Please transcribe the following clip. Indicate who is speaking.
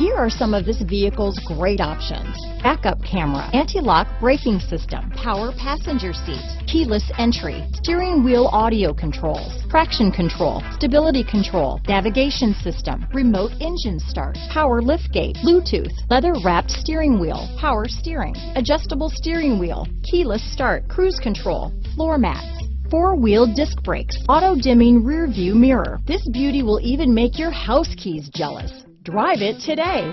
Speaker 1: Here are some of this vehicle's great options. Backup camera, anti-lock braking system, power passenger seat, keyless entry, steering wheel audio controls, traction control, stability control, navigation system, remote engine start, power liftgate, Bluetooth, leather wrapped steering wheel, power steering, adjustable steering wheel, keyless start, cruise control, floor mats, four-wheel disc brakes, auto-dimming rear view mirror. This beauty will even make your house keys jealous. Drive it today.